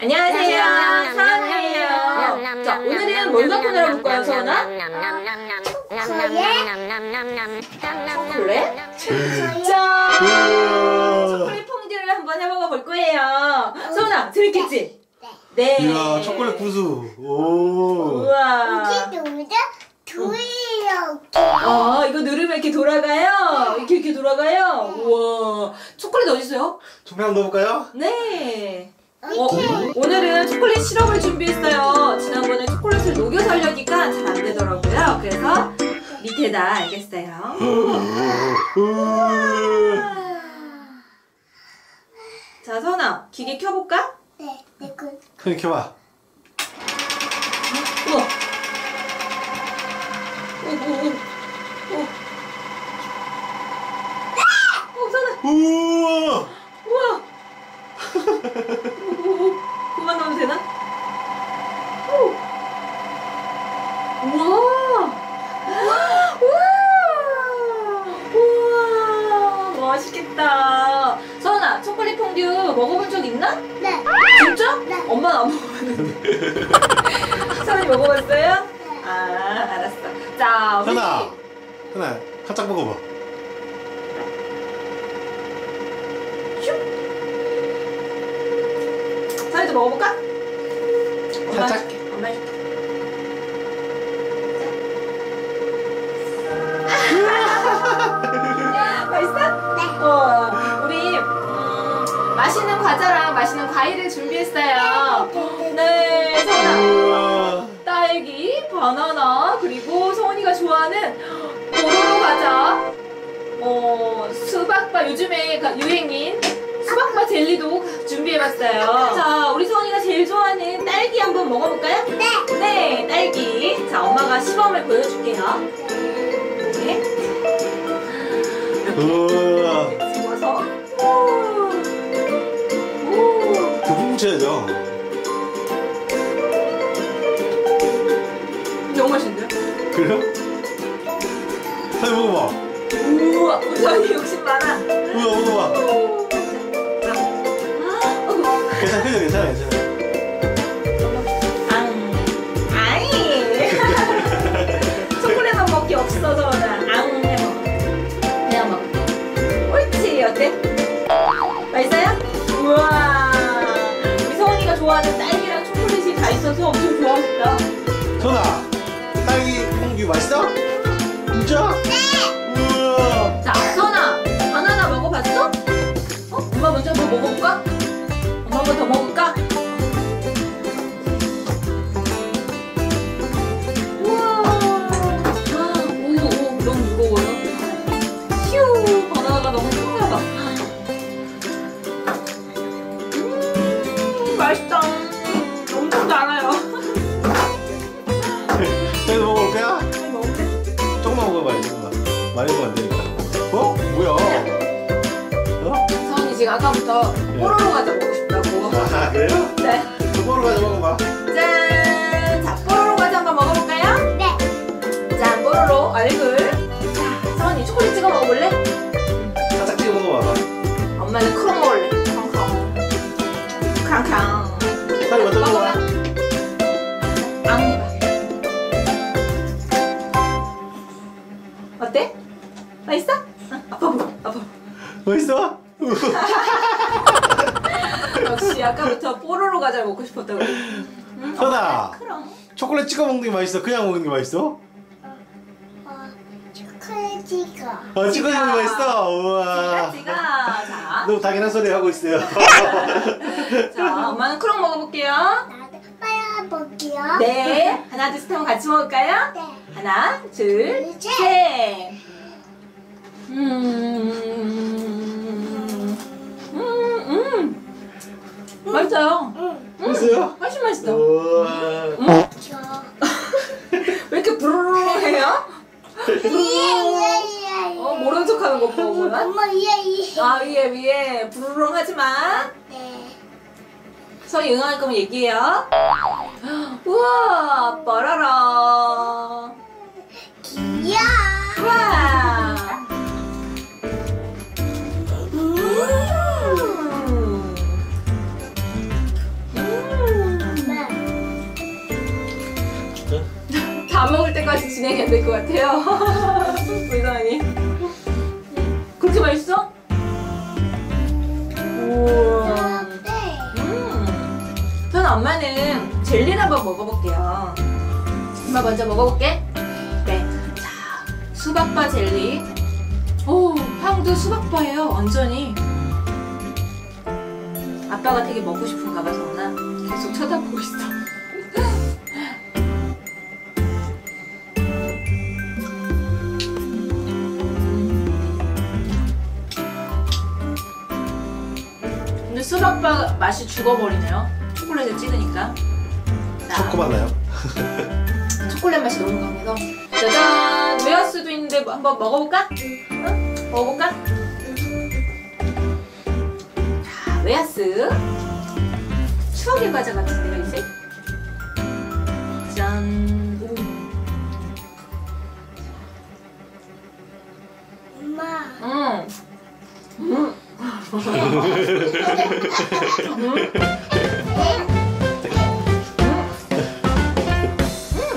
안녕하세요. 서은이에요. 자, 오늘은 뭘 갖고 놀아볼 거예요, 서은아? 초콜릿? 짠! 초콜릿 퐁듀를 한번 해먹어 볼 거예요. 서은아, 재밌겠지? 네. 이야 초콜릿 구수 오 우와. 아, 이거 누르면 이렇게 돌아가요? 이렇게 이렇게 돌아가요? 우와. 초콜릿 어디 있어요? 초콜릿 한번 넣어볼까요? 네. 어, 오늘은 초콜릿 시럽을 준비했어요. 지난번에 초콜릿을 녹여서 하려니까 잘 안 되더라고요. 그래서 밑에다 알겠어요. 자, 선아, 기계 켜볼까? 손 켜봐 우와. 오, 오, 오. 오. 오, 선아. 우와 우와. 오, 그만 넣으면 되나? 오. 우와. 우와. 우와. 맛있겠다. 서은아, 초콜릿 퐁듀 먹어본 적 있나? 진짜? 네. 엄마는 안 먹어봤는데. 서은이 먹어봤어요? 아, 알았어. 자, 우리 현아 현아 살짝 먹어봐 서은이도 먹어볼까? 엄마 살짝. 엄마. 맛있어? 어, 우리 음, 맛있는 과자랑 맛있는 과일을 준비했어요. 네. 우와 딸기, 바나나, 그리고 서은이가 좋아하는 보로로 과자, 어, 수박바, 요즘에 가- 유행인 수박바 젤리도 준비해봤어요. 자, 우리 서은이가 제일 좋아하는 딸기 한번 먹어볼까요? 네! 네, 딸기. 자, 엄마가 시범을 보여줄게요. 네. 우와 이렇게 집어서. 오. 오. 더 뭉쳐야죠 너무 맛있는데요? 그래요? 잘 먹어봐 우와, 우리 서은이 욕심 많아. 우와 먹어봐 괜찮아 괜찮아 괜찮아 없어서 나앙 해먹어. 그냥 먹어. 옳지. 어때? 맛있어요? 우와. 우리 서원이가 좋아하는 딸기랑 초콜릿이 다 있어서 엄청 좋아하겠다. 현아 딸기 퐁듀 맛있어? 진짜? 네 우와 자, 서원아. 바나나 먹어봤어? 어? 엄마 먼저 한번 먹어볼까? 엄마 한번 더 먹을까? 먹으면 안 되니까 어? 뭐야 어? 서원이 지금 아까부터 뽀로로 과자 먹고 싶다고. 아 그래요? 네. 똑바로 가자 먹어봐 짠! 자, 뽀로로 과자 한번 먹어볼까요? 자, 뽀로로 얼굴. 자, 서원이 초콜릿 찍어 먹어볼래? 살짝 찍어 먹어봐 엄마는 크롱 먹을래. 크롱크롱. 크랑크랑. 빨리 먼저 먹어봐. 앙. 어때? 맛있어? 응, 아빠 보고, 아빠 보고. 맛있어? 역시 아까부터 뽀로로 과자 먹고 싶었다고. 응, 현아. 엄마는 크롱. 초콜릿 찍어 먹는 게 맛있어? 그냥 먹는 게 맛있어? 아 찍어 먹는 게 맛있어? 우와 지가. 자, 너무 당연한 소리 하고 있어요 자, 엄마는 크롱 먹어볼게요. 네. 하나, 둘, 셋 하면 같이 먹을까요? 하나, 둘, 셋. 셋. 음, 음, 음. 맛있어요. 맛있어요? 맛있 맛있어. 우와 음? 왜 이렇게 부르르 해요? 어, 모른 척 하는 거 보고 나? 엄마 이해 아, 위에, 위에. 부르릉 하지 마. 네. 서희 응할 거면 얘기해요. 우와, 뻐라라. 진행이 안 될 것 같아요. 사랑이. 그렇게 맛있어? 우와. 음. 전 엄마는 젤리를 한번 먹어볼게요. 엄마 먼저 먹어볼게. 네. 자, 수박바 젤리. 오, 향도 수박바예요, 완전히. 아빠가 되게 먹고 싶은가 봐, 정나. 계속 쳐다보고 있어. 수박바 맛이 죽어버리네요. 초콜릿을 찍으니까. 자, 초코 맞나요? 초콜릿 맛이 너무 강해서. 짜잔! 웨하스도 있는데 뭐 한번 먹어볼까? 응? 먹어볼까? 자, 웨하스. 추억의 과자 같은데요, 이제? 짠.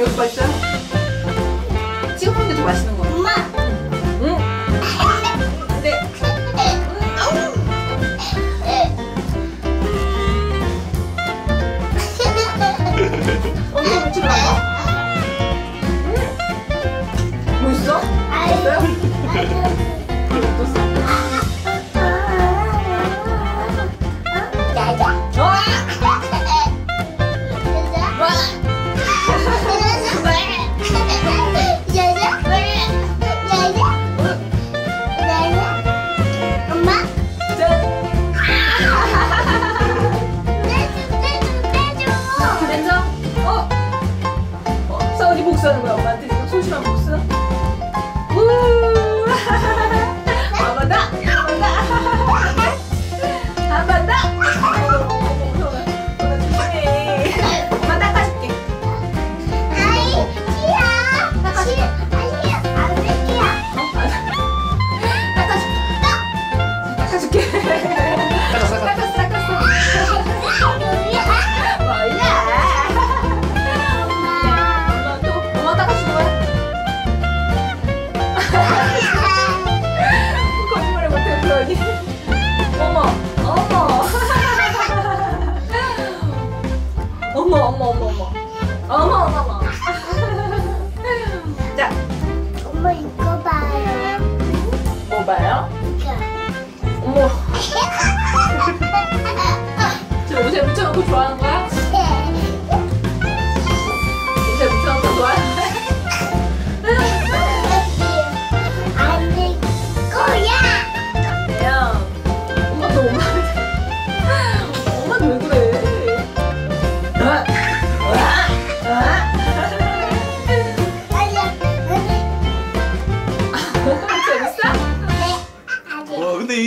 여기 맛있어요. 찍어 먹는 게 더 맛있는 거 같아. 엄마. 음. 음. 멋있어? 맛있어요? Super romantic.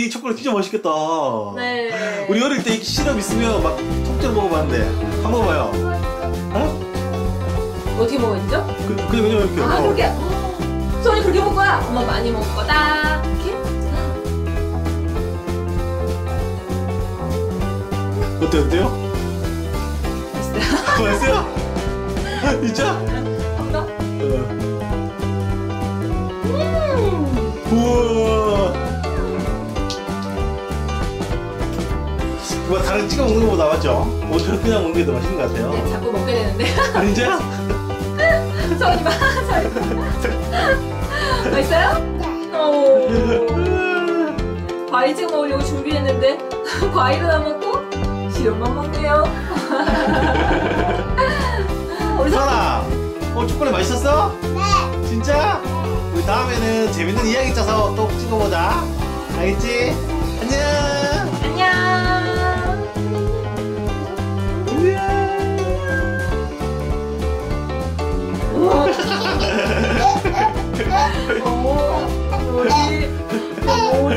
이 초콜릿 진짜 맛있겠다. 네. 우리 어릴 때이 시럽 있으면 막 통째로 먹어봤는데 한번 봐요. 어? 어떻게 먹었죠? 그, 그냥 그냥 이렇게. 아 어. 그렇게 소원이 그렇게 먹을 거야? 엄마 많이 먹을 거다 이렇게? 어때 어때요? 맛있어요 맛있어요? 진짜? 한 번? 어. 음. 우와. 뭐 다른 찍어 먹는 것보다 맞죠? 오늘 그냥 먹는 게 더 맛있는 것 같아요. 네, 자꾸 먹게 되는데 아, 진짜? 소원이 봐봐 맛있어요? 오 과일 찍어 먹으려고 준비했는데 과일은 안 먹고 시럽만 먹네요 우리 서 설아, 어 초콜릿 맛있었어? 진짜? 우리 다음에는 재밌는 이야기 짜서 또 찍어보자. 알겠지? 안녕 어, 뭐지? 뭐지?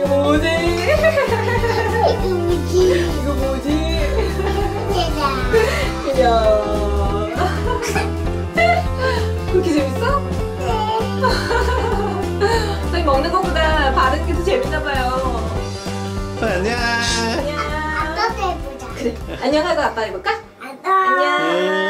이거 뭐지? 이거 뭐지? 그냥 그렇게 재밌어? 저희 먹는 것보다 바르는 게더 재밌나 봐요. 안녕. 안녕. 아빠 해보자. 그래. 안녕하고 아빠 해볼까? 안녕. 안녕.